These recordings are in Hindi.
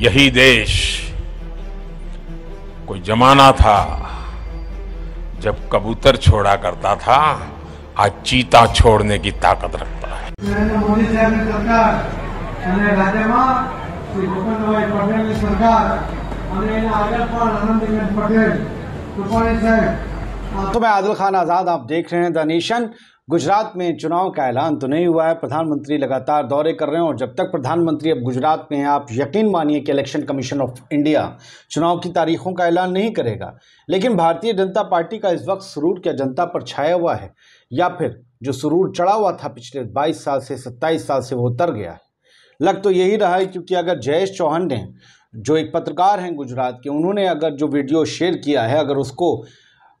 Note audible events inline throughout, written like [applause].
यही देश कोई जमाना था जब कबूतर छोड़ा करता था आज चीता छोड़ने की ताकत रखता है નરેન્દ્ર મોદી સાહેબની સરકાર અને રાજ્યમાં શ્રી ભૂપેન્દ્રભાઈ પટેલની સરકાર અને એના આગળ પણ આનંદીબેન પટેલ રૂપાણી સાહેબ આ तो मैं आदिल खान आज़ाद आप देख रहे हैं द नेशन गुजरात में चुनाव का ऐलान तो नहीं हुआ है। प्रधानमंत्री लगातार दौरे कर रहे हैं और जब तक प्रधानमंत्री अब गुजरात में आप यकीन मानिए कि इलेक्शन कमीशन ऑफ़ इंडिया चुनाव की तारीखों का ऐलान नहीं करेगा। लेकिन भारतीय जनता पार्टी का इस वक्त सुरूर क्या जनता पर छाया हुआ है? या फिर जो सुरूर चढ़ा हुआ था पिछले 22 साल से 27 साल से, वो उतर गया है? लग तो यही रहा है क्योंकि अगर जयेश चौहान ने जो एक पत्रकार हैं गुजरात के, उन्होंने अगर जो वीडियो शेयर किया है, अगर उसको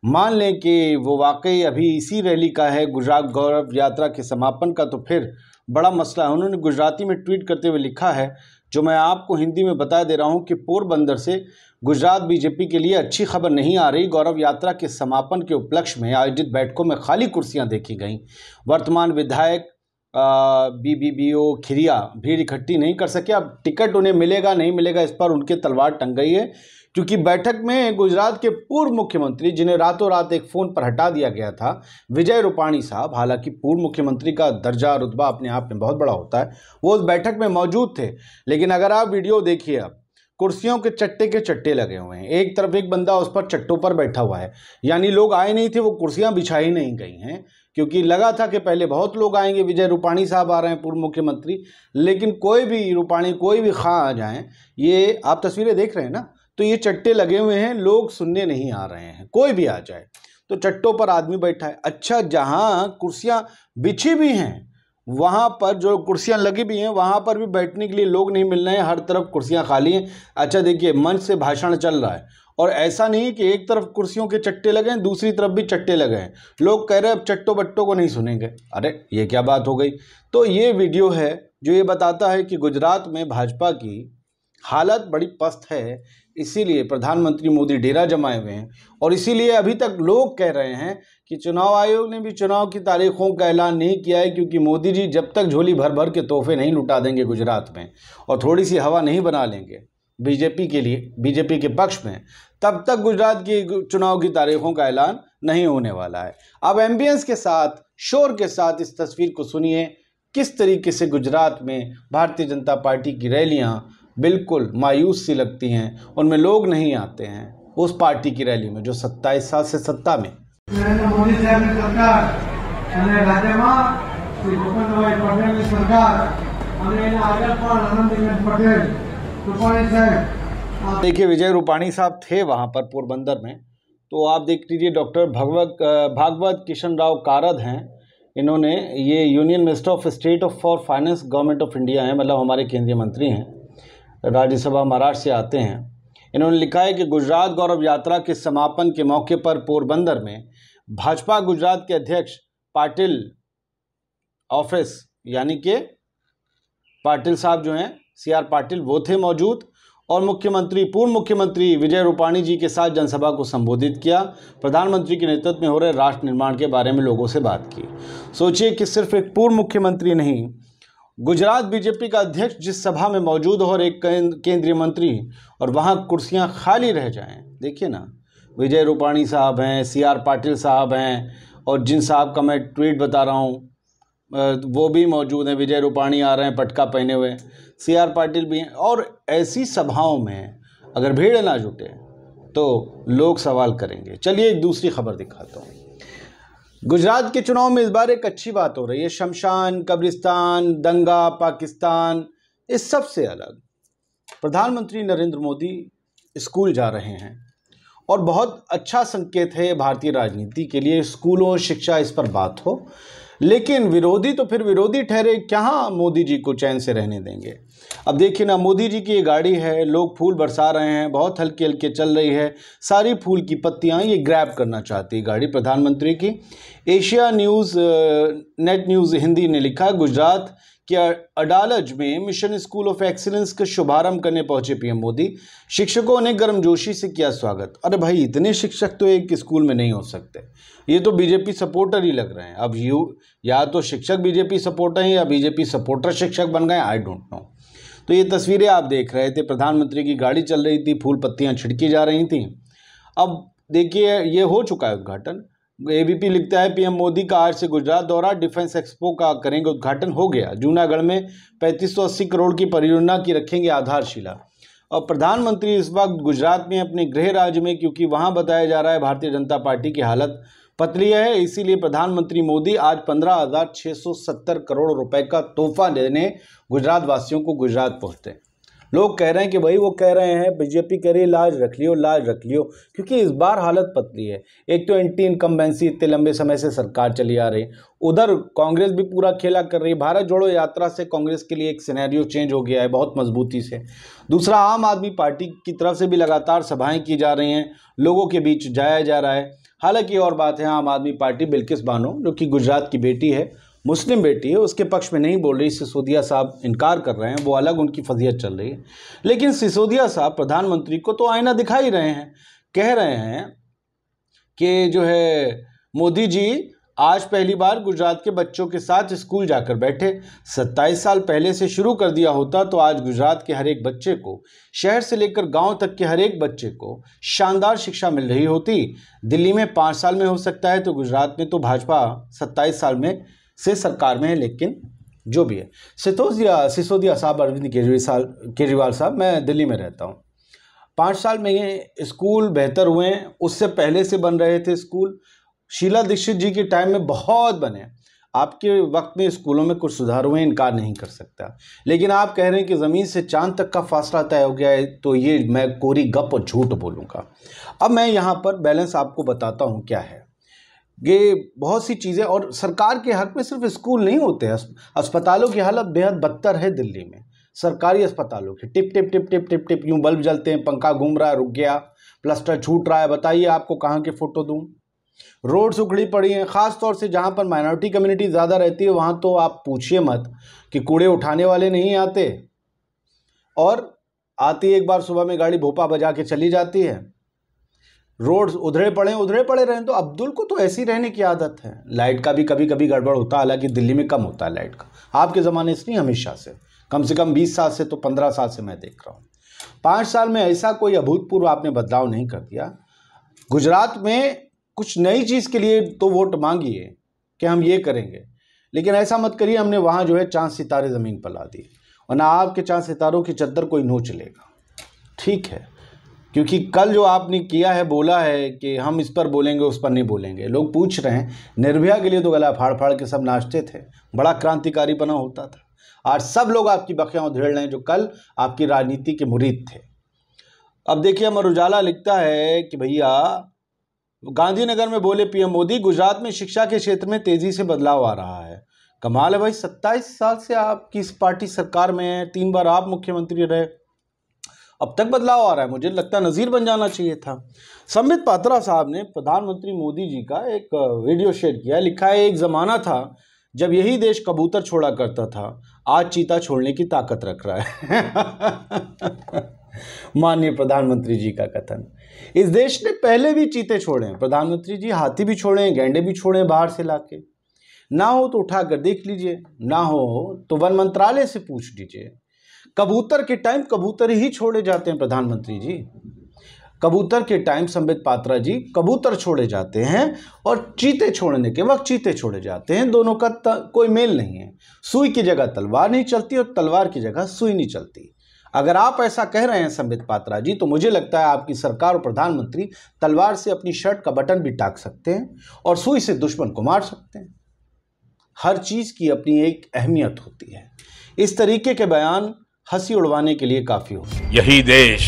मान लें कि वो वाकई अभी इसी रैली का है, गुजरात गौरव यात्रा के समापन का तो फिर बड़ा मसला है। उन्होंने गुजराती में ट्वीट करते हुए लिखा है, जो मैं आपको हिंदी में बता दे रहा हूँ कि पोरबंदर से गुजरात बीजेपी के लिए अच्छी खबर नहीं आ रही। गौरव यात्रा के समापन के उपलक्ष्य में आयोजित बैठकों में खाली कुर्सियाँ देखी गईं। वर्तमान विधायक B B B O Khiriya भीड़ इकट्ठी नहीं कर सके। अब टिकट उन्हें मिलेगा, नहीं मिलेगा, इस पर उनके तलवार टंग गई है। क्योंकि बैठक में गुजरात के पूर्व मुख्यमंत्री, जिन्हें रातों रात एक फ़ोन पर हटा दिया गया था, विजय रूपाणी साहब, हालाँकि पूर्व मुख्यमंत्री का दर्जा रुतबा अपने आप में बहुत बड़ा होता है, वो उस बैठक में मौजूद थे। लेकिन अगर आप वीडियो देखिए अब, कुर्सियों के चट्टे के चट्टे लगे हुए हैं। एक तरफ़ एक बंदा उस पर चट्टों पर बैठा हुआ है, यानी लोग आए नहीं थे, वो कुर्सियाँ बिछाई नहीं गई हैं, क्योंकि लगा था कि पहले बहुत लोग आएँगे, विजय रूपाणी साहब आ रहे हैं, पूर्व मुख्यमंत्री। लेकिन कोई भी रूपाणी, कोई भी खां आ जाएँ, ये आप तस्वीरें देख रहे हैं ना? तो ये चट्टे लगे हुए हैं, लोग सुनने नहीं आ रहे हैं, कोई भी आ जाए। तो चट्टों पर आदमी बैठा है। अच्छा जहाँ कुर्सियाँ बिछी भी हैं, वहाँ पर जो कुर्सियाँ लगी भी हैं, वहाँ पर भी बैठने के लिए लोग नहीं मिल रहे हैं, हर तरफ़ कुर्सियाँ खाली हैं। अच्छा देखिए, मंच से भाषण चल रहा है, और ऐसा नहीं कि एक तरफ़ कुर्सियों के चट्टे लगे हैं, दूसरी तरफ़ भी चट्टे लगे हैं। लोग कह रहे हैं, अब चट्टों बट्टों को नहीं सुनेंगे। अरे, ये क्या बात हो गई? तो ये वीडियो है, जो ये बताता है कि गुजरात में भाजपा की हालत बड़ी पस्त है, इसीलिए प्रधानमंत्री मोदी डेरा जमाए हुए हैं और इसीलिए अभी तक लोग कह रहे हैं कि चुनाव आयोग ने भी चुनाव की तारीखों का ऐलान नहीं किया है क्योंकि मोदी जी जब तक झोली भर भर के तोहफे नहीं लुटा देंगे गुजरात में और थोड़ी सी हवा नहीं बना लेंगे बीजेपी के लिए, बीजेपी के पक्ष में, तब तक गुजरात की चुनाव की तारीखों का ऐलान नहीं होने वाला है। अब एम्बियंस के साथ, शोर के साथ इस तस्वीर को सुनिए, किस तरीके से गुजरात में भारतीय जनता पार्टी की रैलियाँ बिल्कुल मायूस सी लगती हैं उनमें लोग नहीं आते हैं उस पार्टी की रैली में जो सत्ताईस साल से सत्ता में નરેન્દ્ર મોદી સાહેબની સરકાર અને રાજ્યમાં શ્રી ભૂપેન્દ્રભાઈ પટેલની સરકાર અને એના આગળ પણ આનંદીબેન પટેલ રૂપાણી સાહેબ આ देखिए विजय रूपाणी साहब थे वहाँ पर पोरबंदर में तो आप देख लीजिए डॉक्टर भगवत भागवत किशन राव कारद हैं इन्होंने ये union minister of state of for finance government of India हैं मतलब हमारे केंद्रीय मंत्री हैं राज्यसभा महाराष्ट्र से आते हैं। इन्होंने लिखा है कि गुजरात गौरव यात्रा के समापन के मौके पर पोरबंदर में भाजपा गुजरात के अध्यक्ष पाटिल ऑफ़िस, यानी के पाटिल साहब जो हैं, सी आर पाटिल, वो थे मौजूद और मुख्यमंत्री, पूर्व मुख्यमंत्री विजय रूपाणी जी के साथ जनसभा को संबोधित किया। प्रधानमंत्री के नेतृत्व में हो रहे राष्ट्र निर्माण के बारे में लोगों से बात की। सोचिए कि सिर्फ़ एक पूर्व मुख्यमंत्री नहीं गुजरात बीजेपी का अध्यक्ष जिस सभा में मौजूद हो और एक केंद्रीय मंत्री और वहाँ कुर्सियाँ खाली रह जाएँ, देखिए ना। विजय रूपाणी साहब हैं, सी आर पाटिल साहब हैं, और जिन साहब का मैं ट्वीट बता रहा हूँ वो भी मौजूद हैं। विजय रूपाणी आ रहे हैं, पटका पहने हुए। सी आर पाटिल भी हैं, और ऐसी सभाओं में अगर भीड़ ना जुटे तो लोग सवाल करेंगे। चलिए एक दूसरी खबर दिखाता हूँ। गुजरात के चुनाव में इस बार एक अच्छी बात हो रही है। शमशान, कब्रिस्तान, दंगा, पाकिस्तान, इस सबसे अलग। प्रधानमंत्री नरेंद्र मोदी स्कूल जा रहे हैं और बहुत अच्छा संकेत है भारतीय राजनीति के लिए। स्कूलों शिक्षा इस पर बात हो। लेकिन विरोधी तो फिर विरोधी ठहरे, कहाँ मोदी जी को चैन से रहने देंगे? अब देखिए ना, मोदी जी की ये गाड़ी है, लोग फूल बरसा रहे हैं, बहुत हल्के हल्के चल रही है, सारी फूल की पत्तियाँ ये ग्रैब करना चाहती है गाड़ी प्रधानमंत्री की। Asia news net news Hindi ने लिखा, गुजरात के अडालज में मिशन स्कूल ऑफ़ एक्सीलेंस का शुभारंभ करने पहुँचे पीएम मोदी? शिक्षकों ने गर्मजोशी से किया स्वागत। अरे भाई, इतने शिक्षक तो एक स्कूल में नहीं हो सकते। ये तो बीजेपी सपोर्टर ही लग रहे हैं। अब यू, या तो शिक्षक बीजेपी सपोर्टर हैं या बीजेपी सपोर्टर शिक्षक बन गए आई डोंट नो तो ये तस्वीरें आप देख रहे थे, प्रधानमंत्री की गाड़ी चल रही थी, फूल पत्तियाँ छिड़की जा रही थी। अब देखिए, ये हो चुका है उद्घाटन। एबीपी लिखता है, पीएम मोदी का आज से गुजरात दौरा, डिफेंस एक्सपो का करेंगे उद्घाटन, हो गया। जूनागढ़ में पैंतीस करोड़ की परियोजना की रखेंगे आधारशिला। और प्रधानमंत्री इस वक्त गुजरात में अपने गृह राज्य में, क्योंकि वहाँ बताया जा रहा है भारतीय जनता पार्टी की हालत पतली है, इसीलिए प्रधानमंत्री मोदी आज पंद्रह हज़ार छः सौ सत्तर करोड़ रुपए का तोहफा देने गुजरात वासियों को गुजरात पहुँचते हैं। लोग कह रहे हैं कि भाई वो कह रहे हैं, बीजेपी कह रही है, लाज रख लियो, लाज रख लियो। क्योंकि इस बार हालत पतली है। एक तो एंटी इनकम्बेंसी इतने लंबे समय से सरकार चली आ रही। उधर कांग्रेस भी पूरा खेला कर रही। है भारत जोड़ो यात्रा से कांग्रेस के लिए एक सिनेरियो चेंज हो गया है बहुत मजबूती से। दूसरा, आम आदमी पार्टी की तरफ़ से भी लगातार सभाएँ की जा रही हैं। लोगों के बीच जाया जा रहा है। हालाँकि और बात है, आम आदमी पार्टी बिल्किस बानो, जो कि गुजरात की बेटी है। मुस्लिम बेटी है, उसके पक्ष में नहीं बोल रही, सिसोदिया साहब इनकार कर रहे हैं, वो अलग उनकी फजीयत चल रही है। लेकिन सिसोदिया साहब प्रधानमंत्री को तो आईना दिखा ही रहे हैं, कह रहे हैं कि जो है, मोदी जी, आज पहली बार गुजरात के बच्चों के साथ स्कूल जाकर बैठे। सत्ताईस साल पहले से शुरू कर दिया होता तो आज गुजरात के हर एक बच्चे को, शहर से लेकर गाँव तक के हर एक बच्चे को शानदार शिक्षा मिल रही होती। दिल्ली में पाँच साल में हो सकता है तो गुजरात में तो भाजपा सत्ताईस साल में से सरकार में है लेकिन जो भी है। सितोदिया सिसोदिया साहब, अरविंद केजरीवाल केजरीवाल साहब, मैं दिल्ली में रहता हूँ। पाँच साल में ये स्कूल बेहतर हुए हैं, उससे पहले से बन रहे थे स्कूल। शीला दीक्षित जी के टाइम में बहुत बने। आपके वक्त में स्कूलों में कुछ सुधार हुए, इनकार नहीं कर सकता। लेकिन आप कह रहे हैं कि ज़मीन से चाँद तक का फासला तय हो गया है तो ये मैं कोरी गप और झूठ बोलूँगा। अब मैं यहाँ पर बैलेंस आपको बताता हूँ क्या है। ये बहुत सी चीज़ें, और सरकार के हक में सिर्फ़ स्कूल नहीं होते हैं। अस्पतालों की हालत बेहद बदतर है दिल्ली में। सरकारी अस्पतालों की, टिप टिप टिप टिप टिप टिप, यूँ बल्ब जलते हैं, पंखा घूम रहा है, रुक गया, प्लस्टर छूट रहा है, बताइए आपको कहाँ के फ़ोटो दूँ? रोड्स उखड़ी पड़ी हैं, ख़ास तौर से जहाँ पर माइनॉरिटी कम्युनिटी ज़्यादा रहती है, वहाँ तो आप पूछिए मत कि कूड़े उठाने वाले नहीं आते। और आती एक बार सुबह में गाड़ी भोपा बजा के चली जाती है। रोड्स उधरे पड़े उधरे पड़े रहें तो अब्दुल को तो ऐसी रहने की आदत है। लाइट का भी कभी कभी गड़बड़ होता है, हालाँकि दिल्ली में कम होता है लाइट का। आपके ज़माने से नहीं, हमेशा से। कम से कम बीस साल से तो पंद्रह साल से मैं देख रहा हूँ। पाँच साल में ऐसा कोई अभूतपूर्व आपने बदलाव नहीं कर दिया। गुजरात में कुछ नई चीज़ के लिए तो वोट मांगिए कि हम ये करेंगे। लेकिन ऐसा मत करिए, हमने वहाँ जो है चाँद सितारे ज़मीन पर ला दिए। वरना आपके चाँद सितारों की चद्दर कोई नोच लेगा। ठीक है। क्योंकि कल जो आपने किया है, बोला है कि हम इस पर बोलेंगे, उस पर नहीं बोलेंगे। लोग पूछ रहे हैं, निर्भया के लिए तो गला फाड़ फाड़ के सब नाचते थे। बड़ा क्रांतिकारी बना होता था। आज सब लोग आपकी बखियाँ उधेड़ रहे हैं जो कल आपकी राजनीति के मुरीद थे। अब देखिए, अमर उजाला लिखता है कि भैया, गांधीनगर में बोले पीएम मोदी, गुजरात में शिक्षा के क्षेत्र में तेज़ी से बदलाव आ रहा है। कमाल है भाई, सत्ताईस साल से आपकी इस पार्टी सरकार में है, तीन बार आप मुख्यमंत्री रहे। अब तक बदलाव आ रहा है। मुझे लगता है नज़ीर बन जाना चाहिए था। संबित पात्रा साहब ने प्रधानमंत्री मोदी जी का एक वीडियो शेयर किया लिखा है, एक ज़माना था जब यही देश कबूतर छोड़ा करता था। आज चीता छोड़ने की ताकत रख रहा है। [laughs] माननीय प्रधानमंत्री जी का कथन। इस देश ने पहले भी चीते छोड़े हैं। प्रधानमंत्री जी हाथी भी छोड़े गेंडे भी छोड़े बाहर से लाके। ना हो तो उठा कर देख लीजिए, ना हो तो वन मंत्रालय से पूछ लीजिए। कबूतर के टाइम कबूतर ही छोड़े जाते हैं, प्रधानमंत्री जी। कबूतर के टाइम संबित पात्रा जी कबूतर छोड़े जाते हैं और चीते छोड़ने के वक्त चीते छोड़े जाते हैं। दोनों का कोई मेल नहीं है। सुई की जगह तलवार नहीं चलती और तलवार की जगह सुई नहीं चलती। अगर आप ऐसा कह रहे हैं संबित पात्रा जी तो मुझे लगता है आपकी सरकार और प्रधानमंत्री तलवार से अपनी शर्ट का बटन भी टाक सकते हैं और सुई से दुश्मन को मार सकते हैं। हर चीज़ की अपनी एक अहमियत होती है। इस तरीके के बयान हँसी उड़वाने के लिए काफ़ी हो यही देश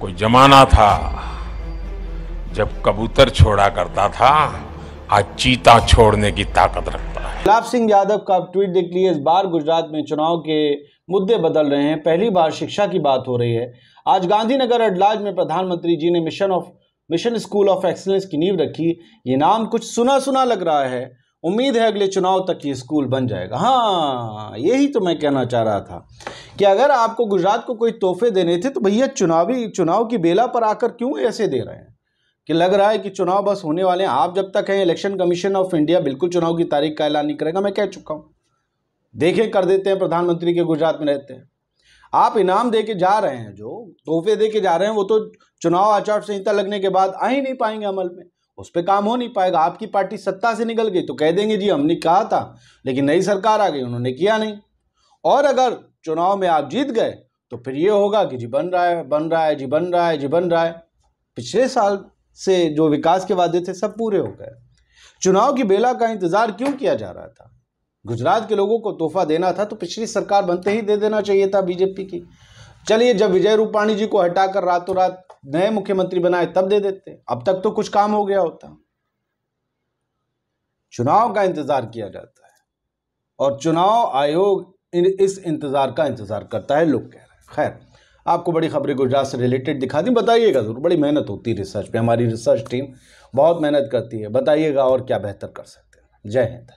कोई जमाना था जब कबूतर छोड़ा करता था आज चीता छोड़ने की ताकत रखता है। गुलाब सिंह यादव का ट्वीट देख लिए इस बार गुजरात में चुनाव के मुद्दे बदल रहे हैं। पहली बार शिक्षा की बात हो रही है। आज गांधीनगर अडलाज में प्रधानमंत्री जी ने mission of mission school of excellence की नींव रखी। ये नाम कुछ सुना सुना लग रहा है। उम्मीद है अगले चुनाव तक ये स्कूल बन जाएगा। हाँ यही तो मैं कहना चाह रहा था कि अगर आपको गुजरात को कोई तोहफे देने थे तो भैया चुनावी, चुनाव की बेला पर आकर क्यों ऐसे दे रहे हैं? कि लग रहा है कि चुनाव बस होने वाले हैं। आप जब तक हैं, इलेक्शन कमीशन ऑफ़ इंडिया बिल्कुल चुनाव की तारीख का ऐलान नहीं करेगा, मैं कह चुका हूँ। देखें, कर देते हैं, प्रधानमंत्री के गुजरात में रहते हैं। आप इनाम दे के जा रहे हैं जो, तोहफे दे के जा रहे हैं, वो तो चुनाव आचार संहिता लगने के बाद आ ही नहीं पाएँगे अमल में। उस पर काम हो नहीं पाएगा। आपकी पार्टी सत्ता से निकल गई तो कह देंगे, जी, हमने कहा था, लेकिन नई सरकार आ गई, उन्होंने किया नहीं। और अगर चुनाव में आप जीत गए तो फिर ये होगा कि, जी, बन रहा है, बन रहा है, जी, बन रहा है, जी, बन रहा है। पिछले साल से जो विकास के वादे थे, सब पूरे हो गए। चुनाव की बेला का इंतज़ार क्यों किया जा रहा था? गुजरात के लोगों को तोहफा देना था तो पिछली सरकार बनते ही दे देना चाहिए था बीजेपी की। चलिए जब विजय रूपाणी जी को हटाकर रातों रात नए मुख्यमंत्री बनाए, तब दे देते। अब तक तो कुछ काम हो गया होता। चुनाव का इंतज़ार किया जाता है और चुनाव आयोग इन, इस इंतज़ार का इंतज़ार करता है, लोग कह रहे हैं। खैर, आपको बड़ी खबरें गुजरात से रिलेटेड दिखा दी, बताइएगा ज़रूर। बड़ी मेहनत होती है रिसर्च पे, हमारी रिसर्च टीम बहुत मेहनत करती है। बताइएगा और क्या बेहतर कर सकते हैं। जय हिंद।